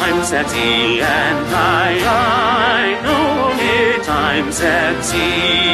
I'm sexy and I, I know it. I'm sexy.